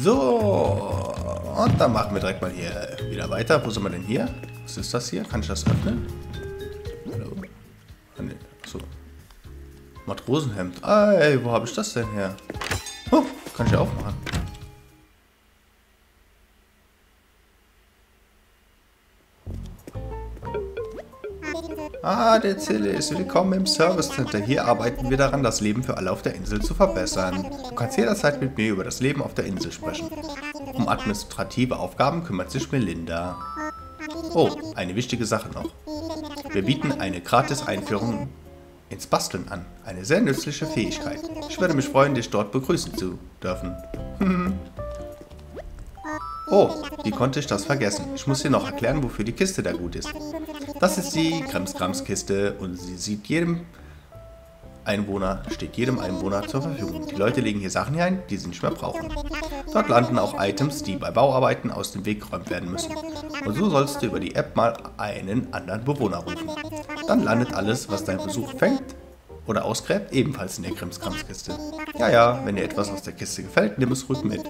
So, und dann machen wir direkt mal hier wieder weiter. Wo sind wir denn hier? Was ist das hier? Kann ich das öffnen? Hallo? Ah, nee. Achso. Matrosenhemd. Ey, wo habe ich das denn her? Oh, kann ich ja aufmachen. Ah, der Zille ist willkommen im Service Center. Hier arbeiten wir daran, das Leben für alle auf der Insel zu verbessern. Du kannst jederzeit mit mir über das Leben auf der Insel sprechen. Um administrative Aufgaben kümmert sich Melinda. Oh, eine wichtige Sache noch. Wir bieten eine gratis Einführung ins Basteln an. Eine sehr nützliche Fähigkeit. Ich würde mich freuen, dich dort begrüßen zu dürfen. oh, wie konnte ich das vergessen? Ich muss dir noch erklären, wofür die Kiste da gut ist. Das ist die Krimskrams-Kiste und sie sieht jedem Einwohner, steht jedem Einwohner zur Verfügung. Die Leute legen hier Sachen hinein, die sie nicht mehr brauchen. Dort landen auch Items, die bei Bauarbeiten aus dem Weg geräumt werden müssen. Und so sollst du über die App mal einen anderen Bewohner rufen. Dann landet alles, was dein Besuch fängt oder ausgräbt, ebenfalls in der Krimskramskiste. Ja, ja, wenn dir etwas aus der Kiste gefällt, nimm es ruhig mit.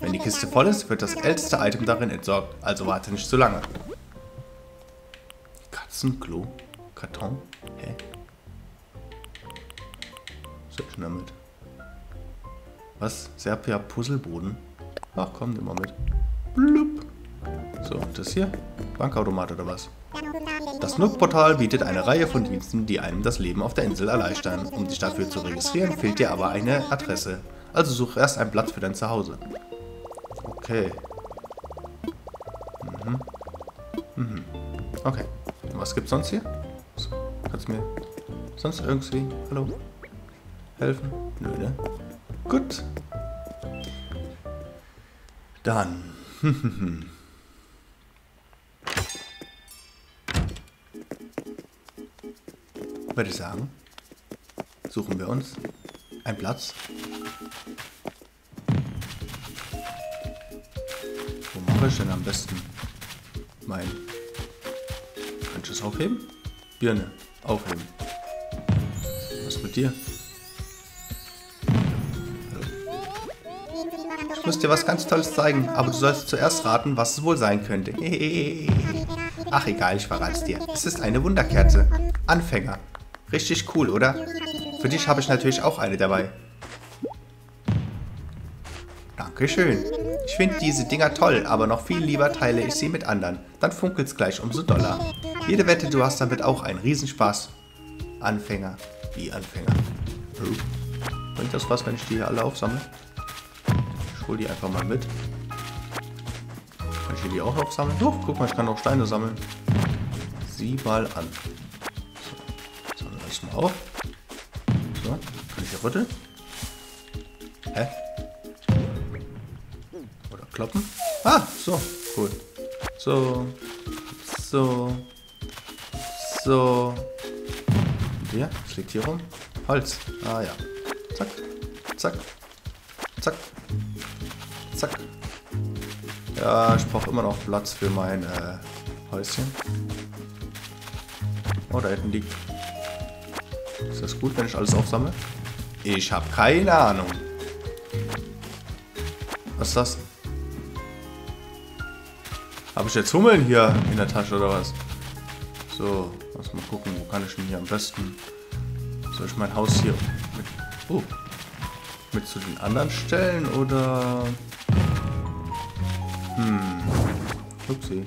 Wenn die Kiste voll ist, wird das älteste Item darin entsorgt, also warte nicht zu lange. Katzenklo? Karton? Hä? Was ich denn damit? Was? Serpia Puzzleboden? Ach komm, nimm mal mit. Blub. So, das hier? Bankautomat oder was? Das Nook-Portal bietet eine Reihe von Diensten, die einem das Leben auf der Insel erleichtern. Um dich dafür zu registrieren, fehlt dir aber eine Adresse. Also such erst einen Platz für dein Zuhause. Okay. Mhm. Mhm. Okay. Was gibt's sonst hier? Kannst du mir sonst irgendwie, hallo, helfen? Nö, ne? Gut. Dann. Würde ich sagen, suchen wir uns einen Platz. Wo mache ich denn am besten mein Kannst du es aufheben? Birne, aufheben. Was mit dir? Ich muss dir was ganz Tolles zeigen, aber du sollst zuerst raten, was es wohl sein könnte. Ach egal, ich verrate es dir. Es ist eine Wunderkerze. Anfänger. Richtig cool, oder? Für dich habe ich natürlich auch eine dabei. Dankeschön. Ich finde diese Dinger toll, aber noch viel lieber teile ich sie mit anderen. Dann funkelt's gleich umso doller. Jede Wette, du hast damit auch einen Riesenspaß. Anfänger. Wie Anfänger. Oh. Bringt das was, wenn ich die hier alle aufsammle? Ich hol die einfach mal mit. Kann ich hier die auch aufsammeln? Doch, guck mal, ich kann auch Steine sammeln. Sieh mal an. So, sammeln wir das mal auf. So, kann ich hier rütteln? Hä? Oder kloppen? Ah, so, cool. So, so, so. Hier, was liegt hier rum? Holz. Ah ja. Zack, zack, zack, zack. Ja, ich brauche immer noch Platz für mein äh, Häuschen. Oh, da hinten liegt. Ist das gut, wenn ich alles aufsammle? Ich habe keine Ahnung. Was ist das? Habe ich jetzt Hummeln hier in der Tasche oder was? So, lass mal gucken, wo kann ich denn hier am besten... Soll ich mein Haus hier mit... Oh, mit zu den anderen stellen oder... Hm. Upsi.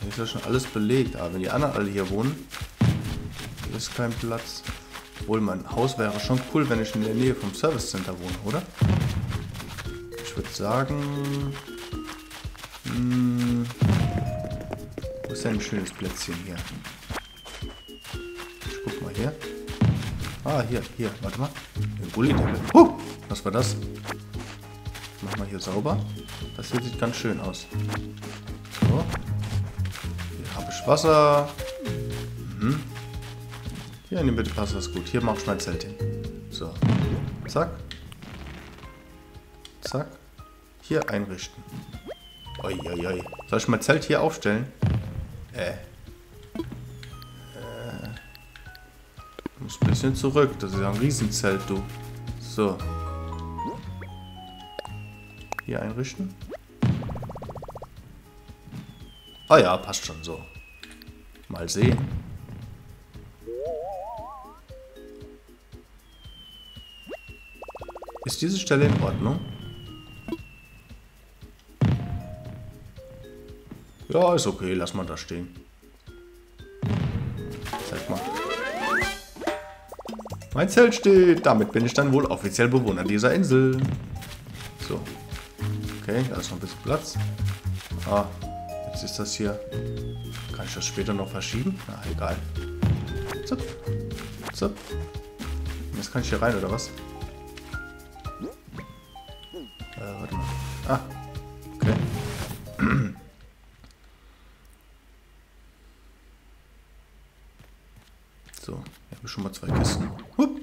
Hier ist ja schon alles belegt, aber wenn die anderen alle hier wohnen, hier ist kein Platz. Obwohl, mein Haus wäre schon cool, wenn ich in der Nähe vom Service Center wohne, oder? Ich würde sagen... Hm, ist ein schönes Plätzchen hier? Ich guck mal hier. Ah, hier, hier, warte mal. Ein Gullideckel. Huh, was war das? Mach mal hier sauber. Das hier sieht ganz schön aus. So. Hier habe ich Wasser. Mhm. Hier, nimm bitte Wasser, ist gut. Hier mach ich mein Zelt hin. So. Zack. Zack. Hier einrichten. Oi, oi, oi. Soll ich mein Zelt hier aufstellen? Äh. Äh. Muss ein bisschen zurück. Das ist ja ein Riesenzelt, du. So. hier einrichten. Ah ja, passt schon so. Mal sehen. Ist diese Stelle in Ordnung? Ja, ist okay. Lass mal da stehen. Zeig mal. Mein Zelt steht. Damit bin ich dann wohl offiziell Bewohner dieser Insel. So. Okay, da ist noch ein bisschen Platz. Ah, jetzt ist das hier. Kann ich das später noch verschieben? Na, egal. Zup. Zup. Jetzt kann ich hier rein, oder was? Äh, warte mal. Ah. Okay. So, hier habe ich schon mal zwei Kisten. Hup.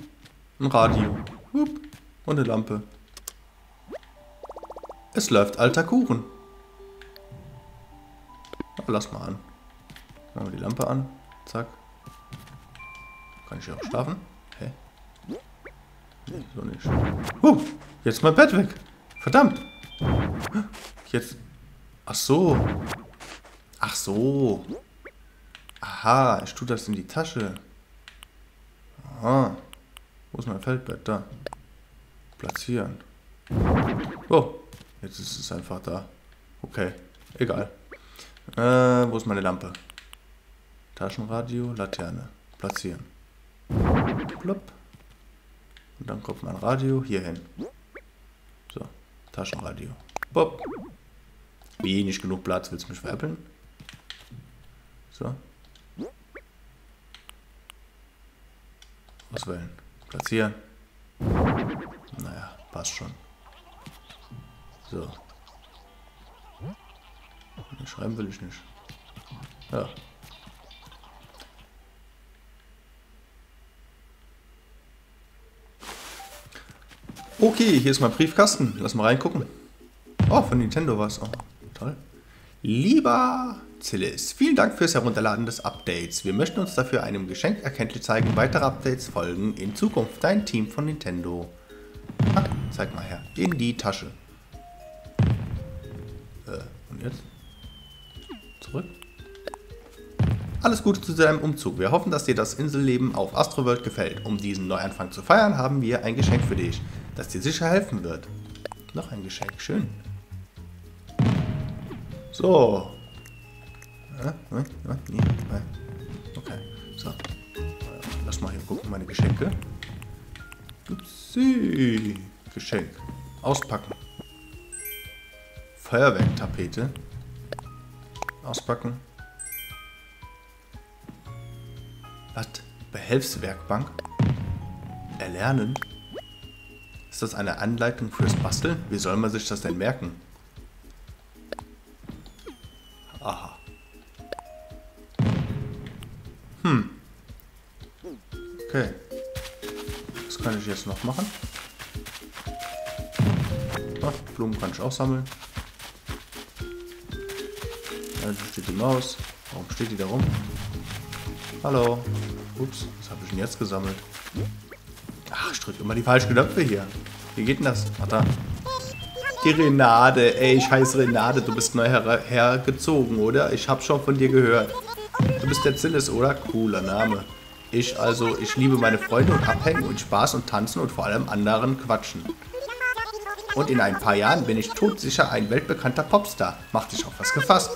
Ein Radio. Hup. Und eine Lampe. Es läuft alter Kuchen. Aber lass mal an. Machen wir die Lampe an. Zack. Kann ich hier auch schlafen? Hä? Nee, so nicht. Huh, jetzt mein Bett weg. Verdammt. Jetzt. Ach so. Ach so. Aha, ich tue das in die Tasche. Aha. Wo ist mein Feldbett? Da. Platzieren. Oh, jetzt ist es einfach da. Okay, egal. Äh, wo ist meine Lampe? Taschenradio, Laterne. Platzieren. Plopp. Und dann kommt mein Radio hier hin. So, Taschenradio. Bob. Wie, nicht genug Platz, willst du mich veräppeln? So. Auswählen. Platzieren. Naja, passt schon. So. Schreiben will ich nicht. Ja. Okay, hier ist mein Briefkasten. Lass mal reingucken. Oh, von Nintendo war es. Oh, toll. Lieber Zillis, vielen Dank fürs Herunterladen des Updates. Wir möchten uns dafür einem Geschenk erkenntlich zeigen. Weitere Updates folgen in Zukunft. Dein Team von Nintendo. Ah, zeig mal her. In die Tasche. Äh, und jetzt? Zurück. Alles Gute zu deinem Umzug. Wir hoffen, dass dir das Inselleben auf Astroworld gefällt. Um diesen Neuanfang zu feiern, haben wir ein Geschenk für dich, das dir sicher helfen wird. Noch ein Geschenk, schön. So. Okay, so. Lass mal hier gucken, meine Geschenke. Upsi. Geschenk. Auspacken. Feuerwerktapete. Auspacken. Was? Behelfswerkbank? Erlernen? Ist das eine Anleitung fürs Basteln? Wie soll man sich das denn merken? Hm. Okay. Was kann ich jetzt noch machen? Ach, Blumen kann ich auch sammeln. Da steht die Maus. Warum steht die da rum? Hallo. Ups, was habe ich denn jetzt gesammelt? Ach, ich drücke immer die falschen Knöpfe hier. Wie geht denn das? Ach da. Die Renade. Ey, ich heiße Renade. Du bist neu her hergezogen, oder? Ich habe schon von dir gehört. Du bist der Zillis, oder? Cooler Name. Ich also, ich liebe meine Freunde und Abhängen und Spaß und Tanzen und vor allem anderen quatschen. Und in ein paar Jahren bin ich todsicher ein weltbekannter Popstar. Mach dich auf was gefasst.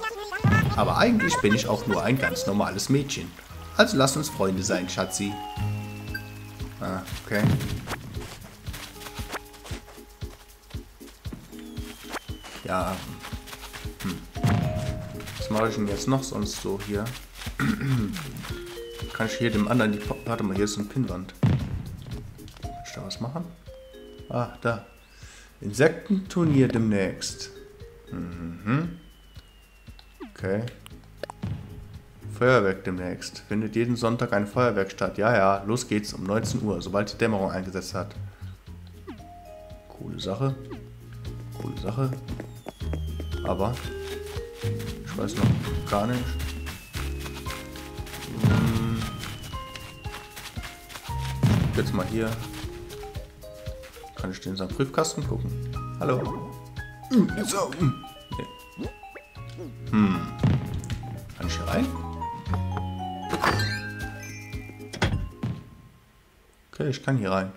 Aber eigentlich bin ich auch nur ein ganz normales Mädchen. Also lass uns Freunde sein, Schatzi. Ah, okay. Ja. Hm. Was mache ich denn jetzt noch sonst so hier? Kann ich hier dem anderen die Pop Warte mal, hier ist ein Pinwand. Kann ich da was machen? Ah, da. Insektenturnier demnächst. Mhm. Okay. Feuerwerk demnächst. Findet jeden Sonntag ein Feuerwerk statt. Ja, ja, los geht's um 19 Uhr, sobald die Dämmerung eingesetzt hat. Coole Sache. Coole Sache. Aber ich weiß noch gar nicht. Jetzt mal hier. Kann ich den in seinen Briefkasten gucken? Hallo. So. Nee. Hm. Kann ich hier rein? Okay, ich kann hier rein.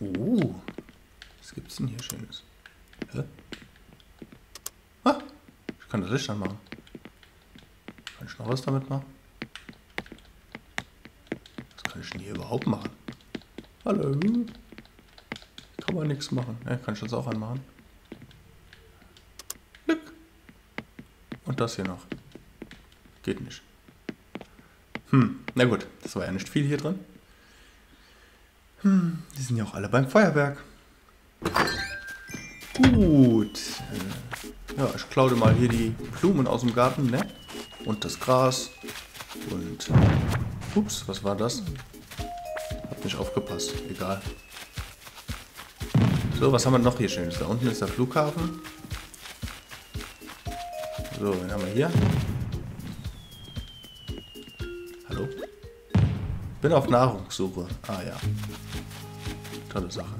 Uh. Was gibt's denn hier Schönes? Hä? Ah, ich kann das Licht anmachen. Kann ich noch was damit machen? Kann ich denn hier überhaupt machen? Hallo? Kann man nichts machen. Ja, kann ich das auch anmachen? Glück. Und das hier noch. Geht nicht. Hm, na gut, das war ja nicht viel hier drin. Hm, die sind ja auch alle beim Feuerwerk. Gut. Ja, ich klaue mal hier die Blumen aus dem Garten, ne? Und das Gras. Und... Ups, was war das? Hab nicht aufgepasst. Egal. So, was haben wir noch hier Schönes? Da unten ist der Flughafen. So, wen haben wir hier? Hallo? Bin auf Nahrungssuche. Ah ja. Tolle Sache.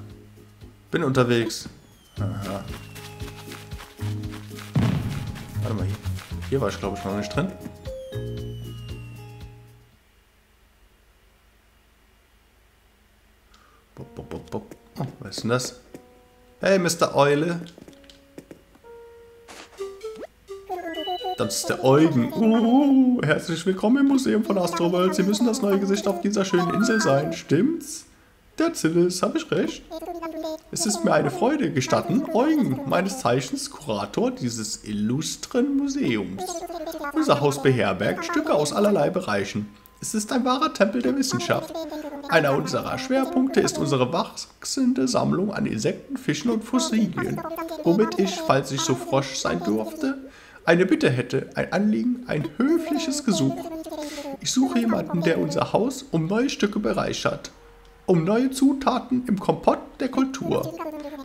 Bin unterwegs. Aha. Warte mal hier. Hier war ich glaube ich noch nicht drin. Denn das? Hey, Mr. Eule. Das ist der Eugen. Uh, herzlich willkommen im Museum von Astroworld. Sie müssen das neue Gesicht auf dieser schönen Insel sein. Stimmt's? Der Zillis, habe ich recht? Es ist mir eine Freude, gestatten, Eugen, meines Zeichens Kurator dieses illustren Museums. Unser Haus beherbergt Stücke aus allerlei Bereichen. Es ist ein wahrer Tempel der Wissenschaft. Einer unserer Schwerpunkte ist unsere wachsende Sammlung an Insekten, Fischen und Fossilien, womit ich, falls ich so frosch sein durfte, eine Bitte hätte, ein Anliegen, ein höfliches Gesuch. Ich suche jemanden, der unser Haus um neue Stücke bereichert um neue Zutaten im Kompott der Kultur.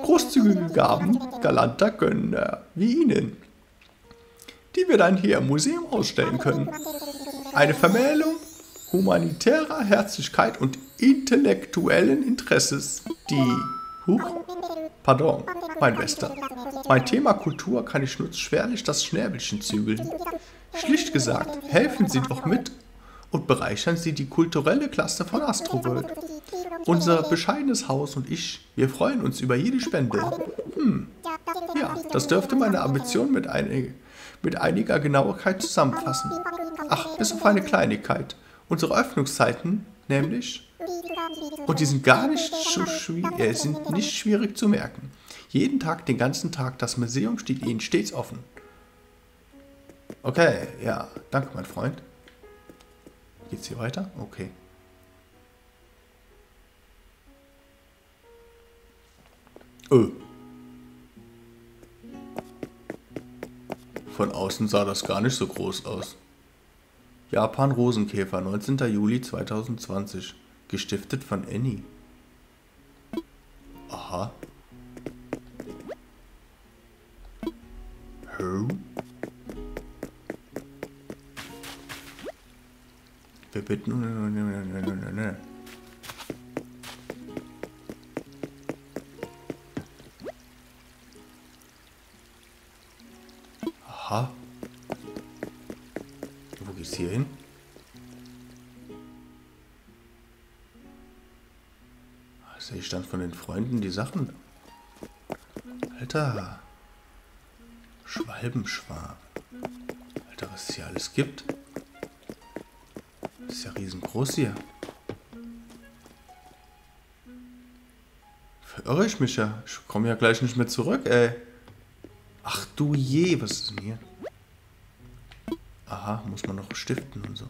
Großzügige Gaben galanter Gönner wie Ihnen, die wir dann hier im Museum ausstellen können. Eine Vermählung humanitärer Herzlichkeit und intellektuellen Interesses, die... Huch, pardon, mein Bester. Mein Thema Kultur kann ich nur schwerlich das Schnäbelchen zügeln. Schlicht gesagt, helfen Sie doch mit und bereichern Sie die kulturelle Klasse von Astroworld. Unser bescheidenes Haus und ich, wir freuen uns über jede Spende. Hm, ja, das dürfte meine Ambition mit, einig, mit einiger Genauigkeit zusammenfassen. Ach, bis auf eine Kleinigkeit. Unsere Öffnungszeiten, nämlich... Und die sind gar nicht so schwierig, äh, sind nicht schwierig zu merken. Jeden Tag, den ganzen Tag, das Museum steht Ihnen stets offen. Okay, ja, danke, mein Freund. Geht's hier weiter? Okay. Öh. Von außen sah das gar nicht so groß aus. Japan Rosenkäfer, 19. Juli 2020. Gestiftet von Annie. Aha. Who? Wir bitten. Aha. Hier hin? Sehe ich dann von den Freunden die Sachen? Alter. Schwalbenschwarm. Alter, was es hier alles gibt. Das ist ja riesengroß hier. Verirre ich mich ja. Ich komme ja gleich nicht mehr zurück, ey. Ach du je, was ist denn hier? Aha, muss man noch stiften und so.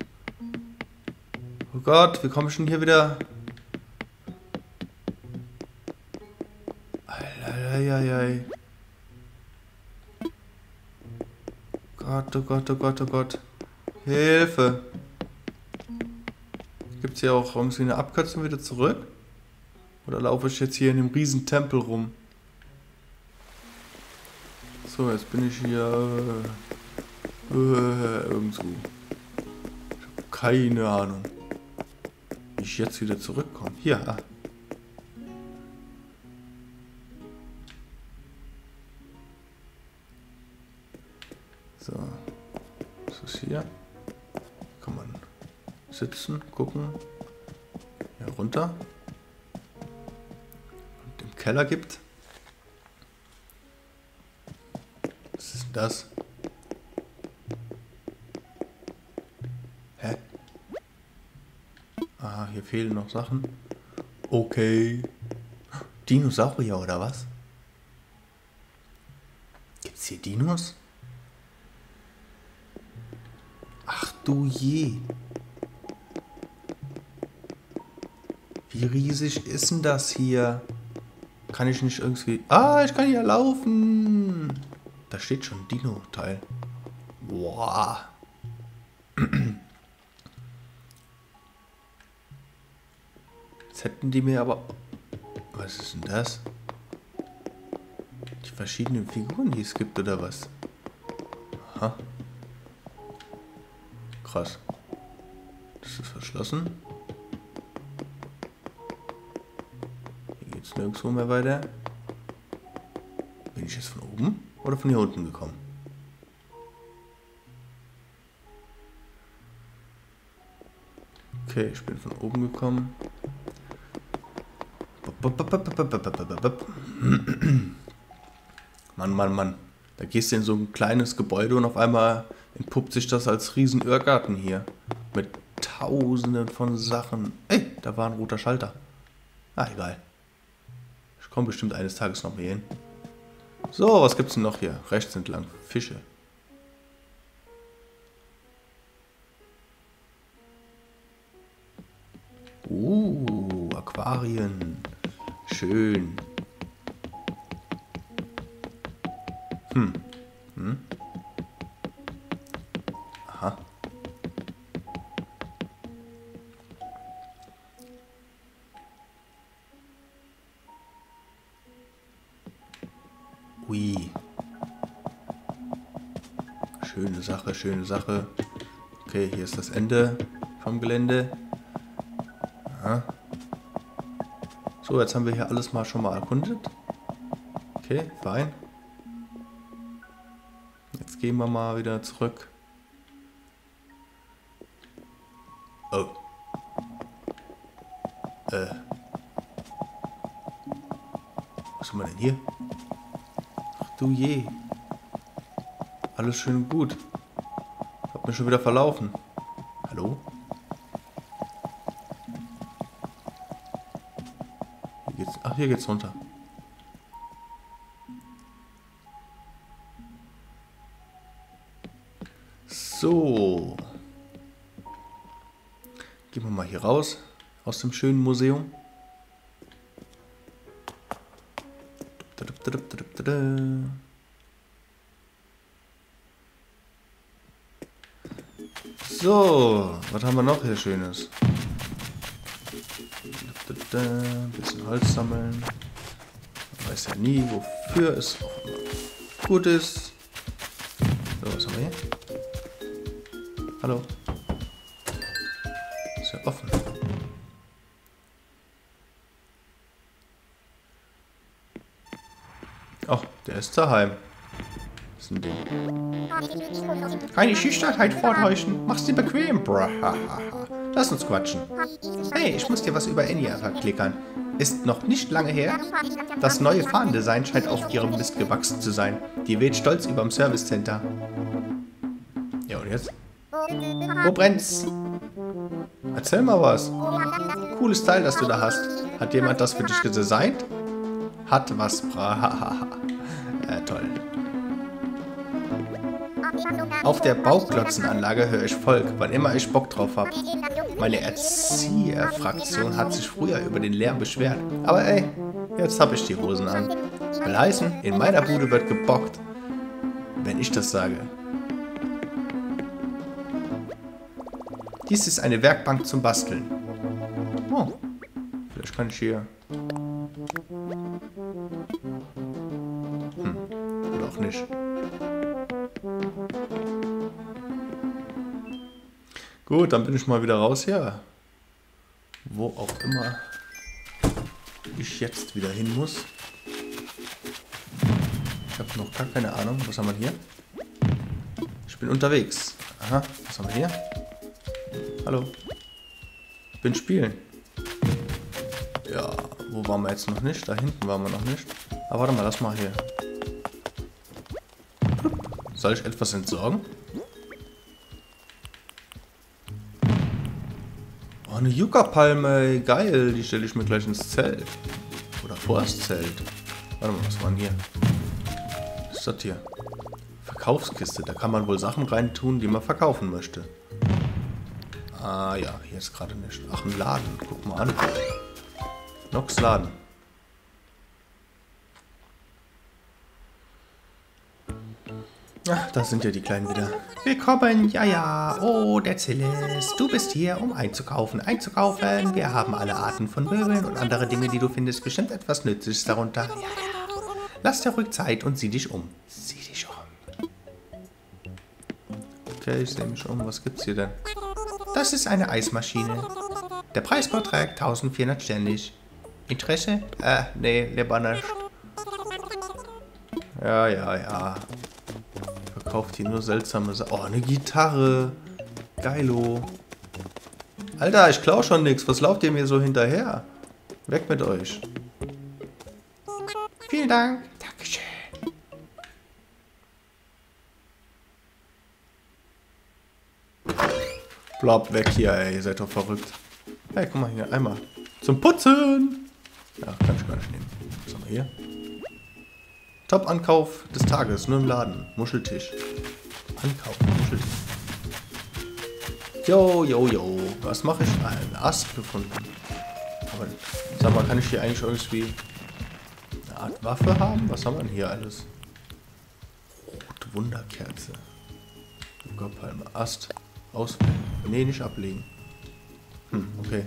Oh Gott, wie komme ich denn hier wieder? Eieieiei. Gott, oh Gott, oh Gott, oh Gott. Hilfe. Gibt es hier auch irgendwie eine Abkürzung wieder zurück? Oder laufe ich jetzt hier in einem riesen Tempel rum? So, jetzt bin ich hier äh, irgendwo. Ich habe keine Ahnung. Wie ich jetzt wieder zurückkomme. Hier, ah. So. Was ist hier? Kann man sitzen, gucken. Ja, runter. Und im Keller gibt. Was ist denn das? Hier fehlen noch Sachen. Okay. Dinosaurier oder was? Gibt's hier Dinos? Ach du je. Wie riesig ist denn das hier? Kann ich nicht irgendwie... Ah, ich kann hier laufen. Da steht schon Dino-Teil. Boah. Jetzt hätten die mir aber... Was ist denn das? Die verschiedenen Figuren, die es gibt, oder was? Aha. Krass. Das ist verschlossen. Hier geht's nirgendwo mehr weiter. Bin ich jetzt von oben oder von hier unten gekommen? Okay, ich bin von oben gekommen. Mann, Mann, Mann. Da gehst du in so ein kleines Gebäude und auf einmal entpuppt sich das als riesen Irrgarten hier. Mit tausenden von Sachen. Ey, da war ein roter Schalter. Ah, egal. Ich komme bestimmt eines Tages noch mal hin. So, was gibt's denn noch hier? Rechts entlang. Fische. Uh, Aquarien. Schön. Hm. Hm. Aha. Ui. Schöne Sache, schöne Sache. Okay, hier ist das Ende vom Gelände. So, jetzt haben wir hier alles mal schon mal erkundet. Okay, fein. Jetzt gehen wir mal wieder zurück. Oh. Äh. Was haben wir denn hier? Ach du je. Alles schön und gut. Hab mich schon wieder verlaufen. Hallo? Hier geht's. Runter. So. Gehen wir mal hier raus aus dem schönen Museum. So, was haben wir noch hier Schönes? Ein bisschen Holz sammeln. Man weiß ja nie, wofür es auch gut ist. So, was haben wir hier? Hallo. Ist ja offen. Ach, der ist daheim. Was ist denn den? Keine Schüchternheit vortäuschen. Mach's dir bequem, brahahaha. Lass uns quatschen. Hey, ich muss dir was über Enya verklickern. Ist noch nicht lange her. Das neue Fahnendesign scheint auf ihrem Mist gewachsen zu sein. Die weht stolz überm Service Center. Ja, und jetzt? Wo brennt's? Erzähl mal was. Cooles Teil, das du da hast. Hat jemand das für dich gedesignt? Hat was, brahahaha. äh, toll. Auf der Bauklotzenanlage höre ich Volk, wann immer ich Bock drauf habe. Meine Erzieherfraktion hat sich früher über den Lärm beschwert. Aber ey, jetzt habe ich die Hosen an. Will heißen, in meiner Bude wird gebockt. Wenn ich das sage. Dies ist eine Werkbank zum Basteln. Oh, vielleicht kann ich hier... Hm, oder auch nicht. Gut, dann bin ich mal wieder raus hier. Wo auch immer ich jetzt wieder hin muss. Ich habe noch gar keine Ahnung. Was haben wir hier? Ich bin unterwegs. Aha, was haben wir hier? Hallo. bin spielen. Ja, wo waren wir jetzt noch nicht? Da hinten waren wir noch nicht. Aber warte mal, lass mal hier. Soll ich etwas entsorgen? Eine Yucca-Palme. Geil. Die stelle ich mir gleich ins Zelt. Oder vor das Zelt. Warte mal, was war denn hier? Was ist das hier? Verkaufskiste. Da kann man wohl Sachen reintun, die man verkaufen möchte. Ah ja, hier ist gerade nicht. Ach, ein Laden. Guck mal an. Nox Laden. Ach, da sind ja die Kleinen wieder. Willkommen, ja, ja. Oh, der Zillis. Du bist hier, um einzukaufen. Einzukaufen. Wir haben alle Arten von Möbeln und andere Dinge, die du findest. Bestimmt etwas Nützliches darunter. Ja, ja. Lass dir ruhig Zeit und sieh dich um. Sieh dich um. Okay, ich sehe mich um. Was gibt's hier denn? Das ist eine Eismaschine. Der Preis beträgt 1400 ständig. Interesse? Äh, nee, lieber nicht. Ja, ja, ja verkauft hier nur seltsame Sachen. Oh, eine Gitarre. Geilo. Alter, ich klau schon nichts. Was lauft ihr mir so hinterher? Weg mit euch. Vielen Dank. Dankeschön. Bleibt weg hier, ey. Ihr seid doch verrückt. Hey, guck mal hier. Einmal. Zum Putzen. Ja, kann ich gar nicht nehmen. Was haben wir hier? Top-Ankauf des Tages, nur im Laden. Muscheltisch. Ankauf, Muscheltisch. Yo, yo, yo. Was mache ich? Einen Ast gefunden. Aber sag mal, kann ich hier eigentlich irgendwie eine Art Waffe haben? Was haben wir denn hier alles? Rote Wunderkerze. Palme. Ast. Auswählen. Nee, nicht ablegen. Hm, okay.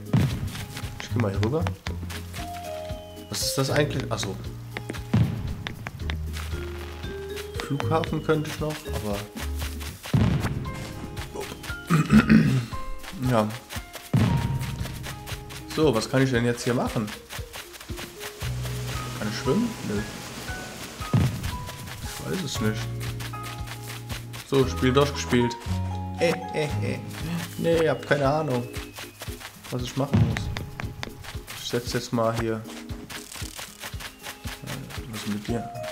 Ich gehe mal hier rüber. Was ist das eigentlich? Achso, Flughafen könnte ich noch, aber... ja. So, was kann ich denn jetzt hier machen? Kann ich schwimmen? Nö. Ich weiß es nicht. So, Spiel durchgespielt. Äh, äh, äh. Nee, ich hab keine Ahnung, was ich machen muss. Ich setze jetzt mal hier. Was ist mit dir?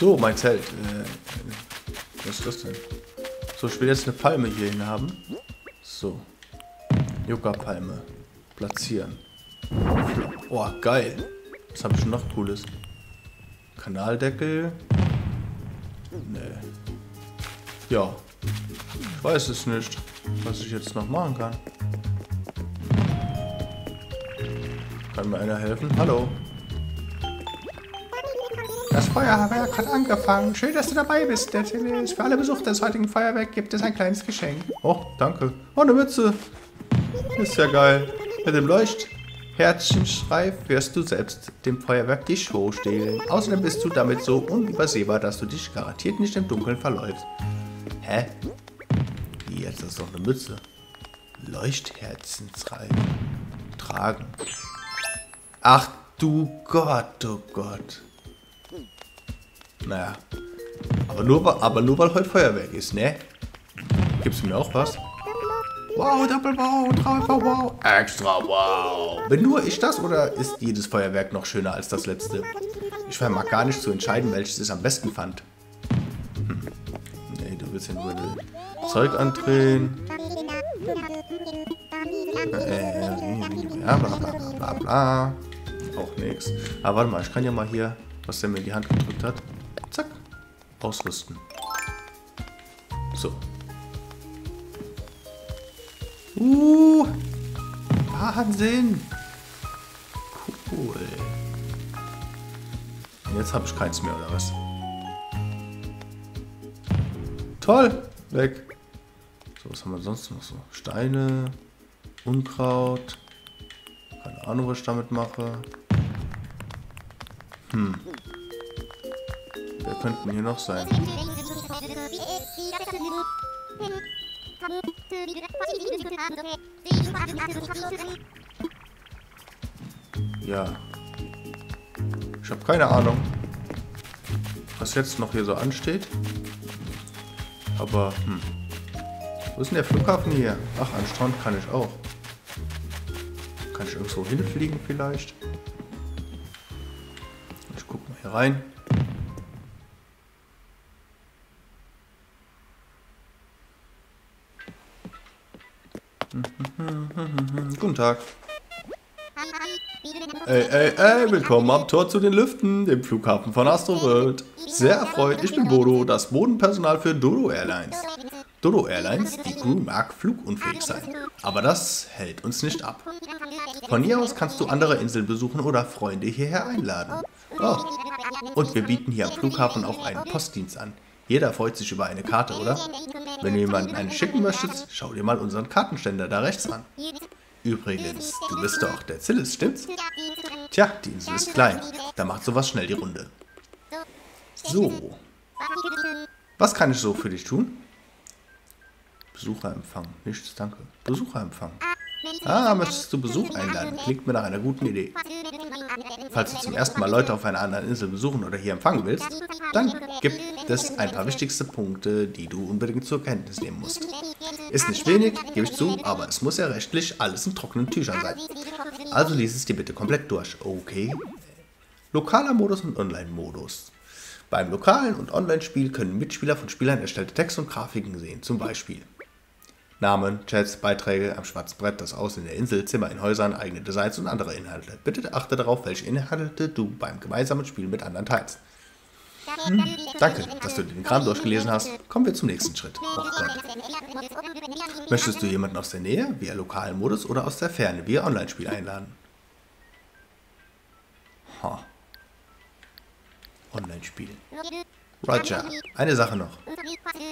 So, mein Zelt. Äh, was ist das denn? So, ich will jetzt eine Palme hier hin haben. So. Yucca-Palme. Platzieren. Oh, geil. Was habe ich noch Cooles? Kanaldeckel. Nee. Ja. Ich weiß es nicht, was ich jetzt noch machen kann. Kann mir einer helfen? Hallo. Das Feuerwerk hat angefangen. Schön, dass du dabei bist, der. Für alle Besucher des heutigen Feuerwerks gibt es ein kleines Geschenk. Oh, danke. Oh, eine Mütze. Ist ja geil. Mit dem Leuchtherzchenschrei wirst du selbst dem Feuerwerk die Show stehlen. Außerdem bist du damit so unübersehbar, dass du dich garantiert nicht im Dunkeln verläufst. Hä? Wie, jetzt ist doch eine Mütze. Leuchtherzchenschrei. Tragen. Ach du Gott, oh Gott. Naja. Aber nur, aber nur weil heute Feuerwerk ist, ne? Gibst du mir auch was? Wow, Doppel wow, Trauer, wow. Extra wow. Bin nur ich das oder ist jedes Feuerwerk noch schöner als das letzte? Ich vermag gar nicht zu entscheiden, welches ich am besten fand. Hm. Nee, du willst ja nur Zeug andrehen. Äh, ja, bla bla bla bla bla. Auch nichts. Aber warte mal, ich kann ja mal hier, was der mir in die Hand gedrückt hat. Ausrüsten. So. Uh. Wahnsinn. Cool. Und jetzt habe ich keins mehr, oder was? Toll. Weg. So, was haben wir sonst noch so? Steine, Unkraut. Keine Ahnung, was ich damit mache. Hm. Wer könnten hier noch sein? Ja. Ich habe keine Ahnung, was jetzt noch hier so ansteht. Aber, hm. Wo ist denn der Flughafen hier? Ach, an Strand kann ich auch. Kann ich irgendwo hinfliegen vielleicht? Ich guck mal hier rein. Guten Tag. Ey, ey, ey, willkommen am Tor zu den Lüften, dem Flughafen von Astroworld. Sehr erfreut, ich bin Bodo, das Bodenpersonal für Dodo Airlines. Dodo Airlines, die Crew mag flugunfähig sein. Aber das hält uns nicht ab. Von hier aus kannst du andere Inseln besuchen oder Freunde hierher einladen. Oh. Und wir bieten hier am Flughafen auch einen Postdienst an. Jeder freut sich über eine Karte, oder? Wenn du jemanden eine schicken möchtest, schau dir mal unseren Kartenständer da rechts an. Übrigens, du bist doch der Zillis, stimmt's? Tja, die Insel ist klein. Da macht sowas schnell die Runde. So. Was kann ich so für dich tun? Besucherempfang. Nichts, danke. Besucherempfang. Ah, möchtest du Besuch einladen? Klingt mir nach einer guten Idee. Falls du zum ersten Mal Leute auf einer anderen Insel besuchen oder hier empfangen willst, dann gibt es ein paar wichtigste Punkte, die du unbedingt zur Kenntnis nehmen musst. Ist nicht wenig, gebe ich zu, aber es muss ja rechtlich alles in trockenen Tüchern sein. Also lies es dir bitte komplett durch, okay? Lokaler Modus und Online-Modus. Beim lokalen und Online-Spiel können Mitspieler von Spielern erstellte Texte und Grafiken sehen, zum Beispiel Namen, Chats, Beiträge am schwarzen Brett, das Aussehen der Insel, Zimmer in Häusern, eigene Designs und andere Inhalte. Bitte achte darauf, welche Inhalte du beim gemeinsamen Spielen mit anderen teilst. Hm, danke, dass du den Kram durchgelesen hast. Kommen wir zum nächsten Schritt. Oh Gott. Möchtest du jemanden aus der Nähe, via lokalen Modus oder aus der Ferne, via Online-Spiel einladen? Ha. Online-Spiel. Roger, eine Sache noch.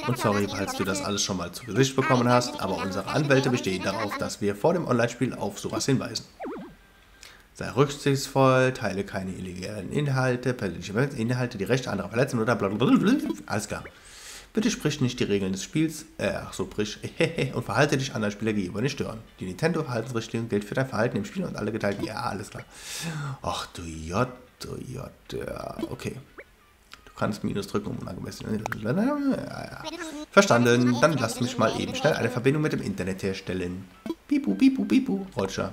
Und sorry, falls du das alles schon mal zu Gesicht bekommen hast, aber unsere Anwälte bestehen darauf, dass wir vor dem Online-Spiel auf sowas hinweisen. Sei rücksichtsvoll, teile keine illegalen Inhalte, persönliche Inhalte, die Rechte anderer verletzen oder blablabla. Alles klar. Bitte sprich nicht die Regeln des Spiels, äh, ach so, sprich, und verhalte dich anderen Spieler gegenüber nicht stören. Die Nintendo-Verhaltensrichtlinie gilt für dein Verhalten im Spiel und alle geteilten, ja, alles klar. Ach du J, du J, ja, okay kannst Minus drücken, um angemessen. Verstanden. Dann lass mich mal eben schnell eine Verbindung mit dem Internet herstellen. Pipu, pipu, pipu. Roger.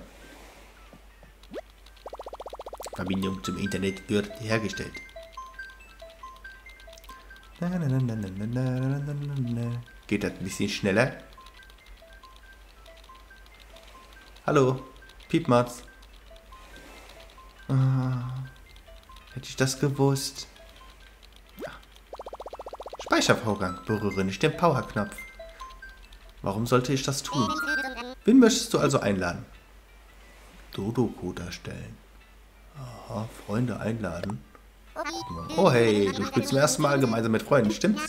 Verbindung zum Internet wird hergestellt. Geht das ein bisschen schneller? Hallo, Piepmatz. Ah, hätte ich das gewusst. Speichervorgang. Berühre nicht den Powerknopf. Warum sollte ich das tun? Wen möchtest du also einladen? Dodo-Code erstellen. Aha, Freunde einladen. Oh hey, du spielst zum ersten Mal gemeinsam mit Freunden, stimmt's?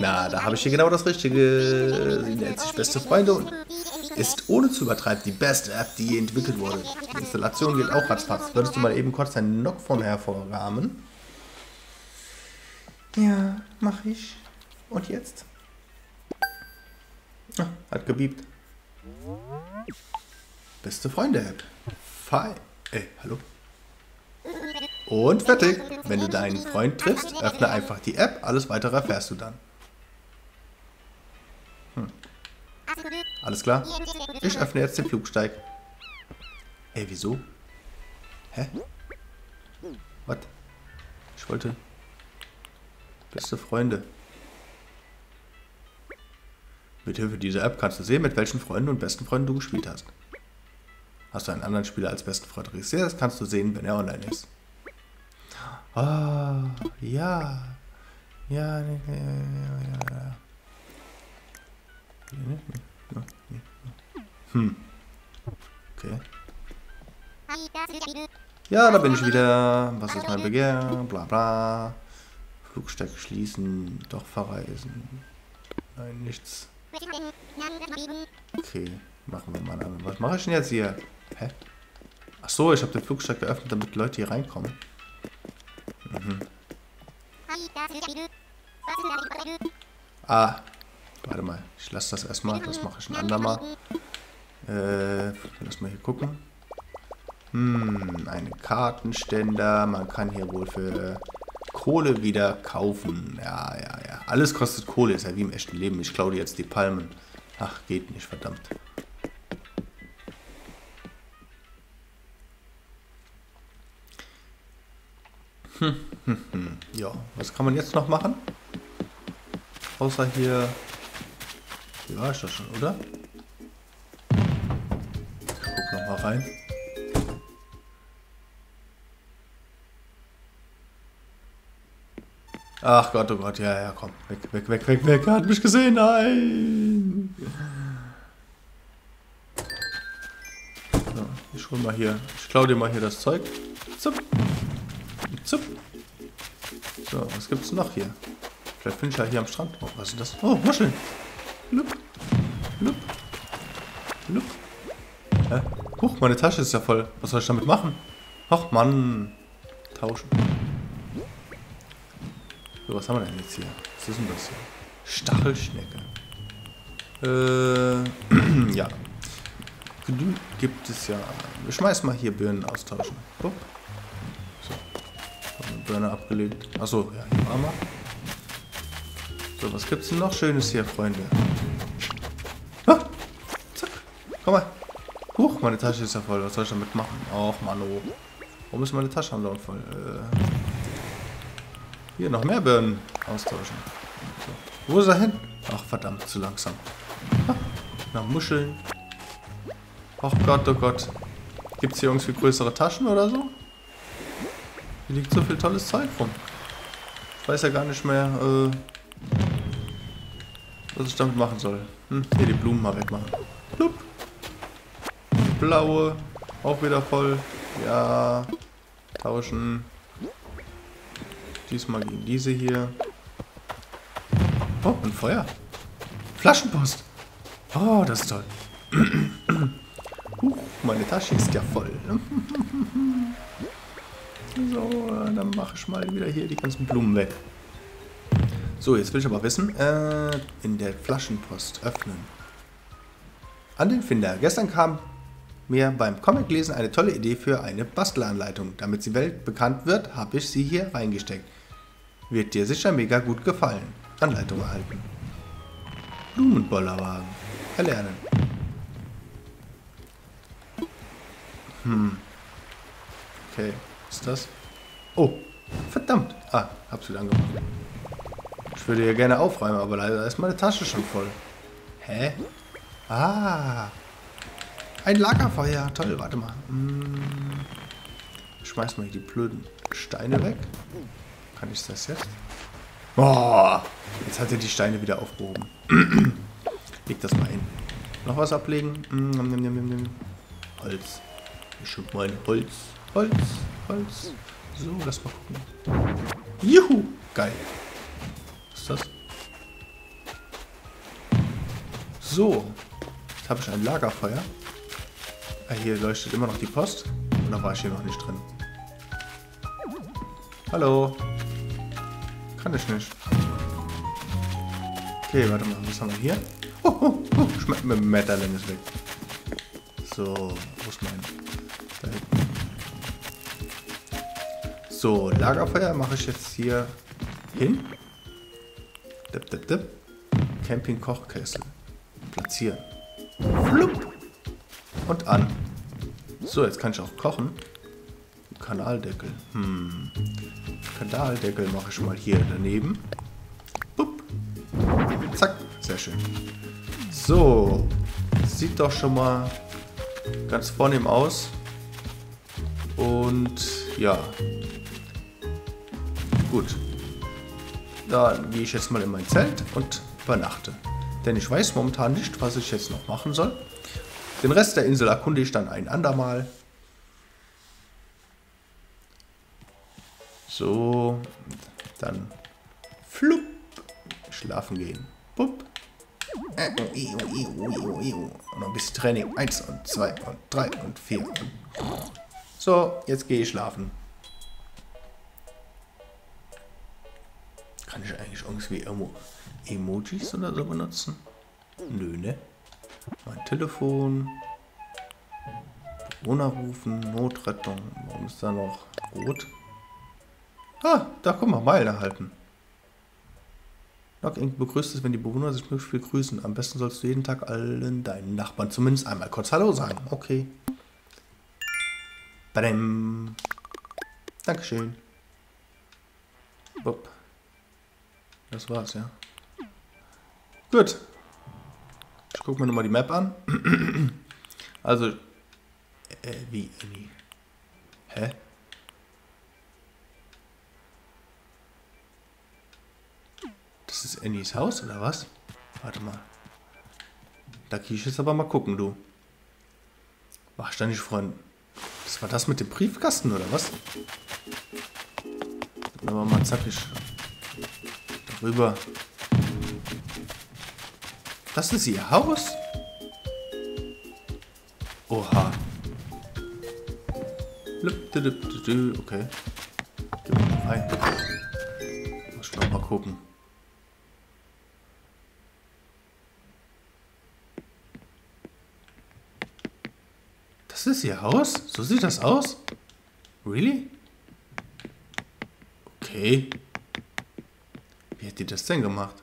Na, da habe ich hier genau das Richtige. Sie nennt sich Beste Freunde und ist ohne zu übertreiben die beste App, die je entwickelt wurde. Die Installation geht auch ratzfatz. Würdest du mal eben kurz deinen Knockphone hervorrahmen? Ja, mach ich. Und jetzt? Ah, hat gebiebt. Beste Freunde-App. Fein. Ey, hallo? Und fertig. Wenn du deinen Freund triffst, öffne einfach die App. Alles weitere erfährst du dann. Hm. Alles klar? Ich öffne jetzt den Flugsteig. Ey, wieso? Hä? Was? Ich wollte... Beste Freunde. Mithilfe dieser App kannst du sehen, mit welchen Freunden und besten Freunden du gespielt hast. Hast du einen anderen Spieler als besten Freund registriert, kannst du sehen, wenn er online ist. Ah, ja. Ja, ja, ja, ja. Hm. Okay. Ja, da bin ich wieder. Was ist mein Begehr? Bla bla. Flugsteig schließen, doch verreisen. Nein, nichts. Okay, machen wir mal an. Was mache ich denn jetzt hier? Hä? Ach so, ich habe den Flugsteig geöffnet, damit Leute hier reinkommen. Mhm. Ah, warte mal. Ich lasse das erstmal. Das mache ich ein andermal. Äh, lass mal hier gucken. Hm, eine Kartenständer. Man kann hier wohl für Kohle wieder kaufen. Ja, ja, ja. Alles kostet Kohle, ist ja wie im echten Leben. Ich klaue dir jetzt die Palmen. Ach, geht nicht, verdammt. Hm, hm, hm. Ja, was kann man jetzt noch machen? Außer hier... Hier war ich doch schon, oder? Ich guck nochmal rein. Ach Gott, oh Gott, ja, ja, komm. Weg, weg, weg, weg, weg. Er hat mich gesehen, nein. So, ich hol mal hier, ich klau dir mal hier das Zeug. Zup. Zup. So, was gibt's noch hier? Vielleicht finde ich ja hier am Strand. Oh, was ist das? Oh, Muscheln. Lup. Lup. Lup. Hä? Huch, meine Tasche ist ja voll. Was soll ich damit machen? Ach, Mann. Tauschen. So, was haben wir denn jetzt hier? Was ist denn das hier? Stachelschnecke. Äh, ja. Genügend gibt es ja. Wir schmeißen mal hier Birnen austauschen. Guck. So. Birne abgelehnt. Achso, ja, hier waren wir. So, was gibt's denn noch Schönes hier, Freunde? Ah, zack. Komm mal. Huch, meine Tasche ist ja voll. Was soll ich damit machen? Och, Mano. Warum ist meine Tasche andauernd voll? Äh, hier, noch mehr Birnen austauschen. So. Wo ist er hin? Ach, verdammt, zu langsam. Ha, nach Muscheln. Ach Gott, oh Gott. Gibt es hier irgendwie größere Taschen oder so? Hier liegt so viel tolles Zeug rum. Ich weiß ja gar nicht mehr, äh, was ich damit machen soll. Hm, hier die Blumen mal wegmachen. Blub. Blaue. Auch wieder voll. Ja. Tauschen. Diesmal gegen diese hier. Oh, ein Feuer. Flaschenpost. Oh, das ist toll. Huch, meine Tasche ist ja voll. so, dann mache ich mal wieder hier die ganzen Blumen weg. So, jetzt will ich aber wissen, äh, in der Flaschenpost öffnen. An den Finder. Gestern kam mir beim Comiclesen eine tolle Idee für eine Bastelanleitung. Damit sie weltbekannt wird, habe ich sie hier reingesteckt. Wird dir sicher mega gut gefallen. Anleitung erhalten. Blumenbollerwagen. Erlernen. Hm. Okay, was ist das? Oh, verdammt. Ah, hab's wieder angemacht. Ich würde ja gerne aufräumen, aber leider ist meine Tasche schon voll. Hä? Ah. Ein Lagerfeuer. Toll, warte mal. Hm. Schmeiß mal hier die blöden Steine weg. Kann ich das jetzt? Boah, jetzt hat er die Steine wieder aufgehoben. Leg das mal hin. Noch was ablegen? Mm, Holz. Ich schub mein Holz. Holz. Holz. So, lass mal gucken. Juhu! Geil. Was ist das? So. Jetzt habe ich ein Lagerfeuer. Ah, hier leuchtet immer noch die Post. Und da war ich hier noch nicht drin. Hallo. Kann ich nicht. Okay, warte mal, was haben wir hier? Oh, oh, oh, schmeckt mit Metterling ist weg. So, wo ist mein? Da hinten. So, Lagerfeuer mache ich jetzt hier hin. Dip, dip, dip. Camping-Kochkessel. Platzieren. Flupp. Und an. So, jetzt kann ich auch kochen. Kanaldeckel. Hm. Kanaldeckel mache ich mal hier daneben. Bup. Zack. Sehr schön. So. Sieht doch schon mal ganz vornehm aus. Und ja. Gut. Dann gehe ich jetzt mal in mein Zelt und übernachte. Denn ich weiß momentan nicht, was ich jetzt noch machen soll. Den Rest der Insel erkunde ich dann ein andermal. So, dann flupp, schlafen gehen. Bupp. Und noch ein bisschen Training. Eins und zwei und drei und vier. So, jetzt gehe ich schlafen. Kann ich eigentlich irgendwie Emo Emojis oder so benutzen? Nö, ne? Mein Telefon. Bewohner rufen, Notrettung. Warum ist da noch rot? Ah, da guck mal, Meilen erhalten. Login begrüßt es, wenn die Bewohner sich möglichst viel grüßen. Am besten sollst du jeden Tag allen deinen Nachbarn zumindest einmal kurz Hallo sagen. Okay. Badem. Dankeschön. Bob. Das war's, ja. Gut. Ich gucke mir nochmal die Map an. also, äh, wie, wie? Hä? Das ist Annies Haus, oder was? Warte mal. Da kann ich jetzt aber mal gucken, du. Mach da nicht, Freund. Das war das mit dem Briefkasten, oder was? Dann aber mal zackig. Darüber. Das ist ihr Haus? Oha. Okay. Gehen mal rein. Muss ich noch mal gucken. Das ist ihr Haus? So sieht das aus? Really? Okay. Wie hat die das denn gemacht?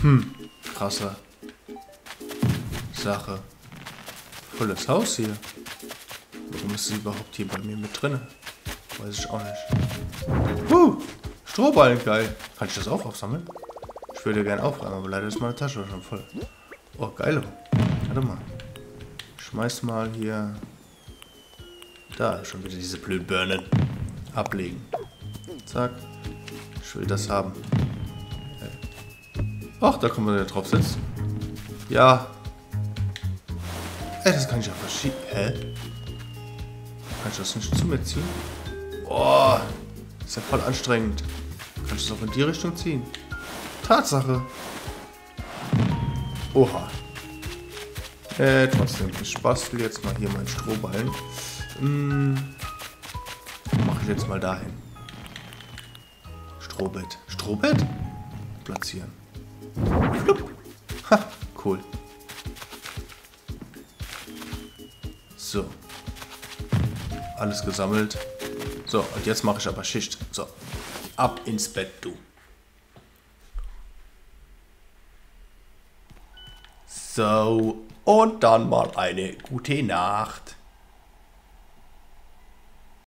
Hm, krasser Sache. Volles Haus hier. Warum ist sie überhaupt hier bei mir mit drin? Weiß ich auch nicht. Uh, Strohballen, geil. Kann ich das auch aufsammeln? Ich würde gerne aufräumen, aber leider ist meine Tasche schon voll. Oh, geil. Warte mal. Schmeiß mal hier... Da, schon wieder diese blöden Birnen. Ablegen. Zack. Ich will das haben. Ach, da kann man ja drauf sitzen. Ja. Ey, das kann ich ja verschieben. Hä? Kann ich das nicht zu mir ziehen? Boah. Ist ja voll anstrengend. Kann ich das auch in die Richtung ziehen? Tatsache. Oha. Äh, trotzdem. Ich bastel jetzt mal hier meinen Strohballen. Hm. Mache ich jetzt mal dahin. Strohbett. Strohbett? Platzieren. Flup. Ha, cool. So. Alles gesammelt. So, und jetzt mache ich aber Schicht. So. Ab ins Bett, du. So, und dann mal eine gute Nacht.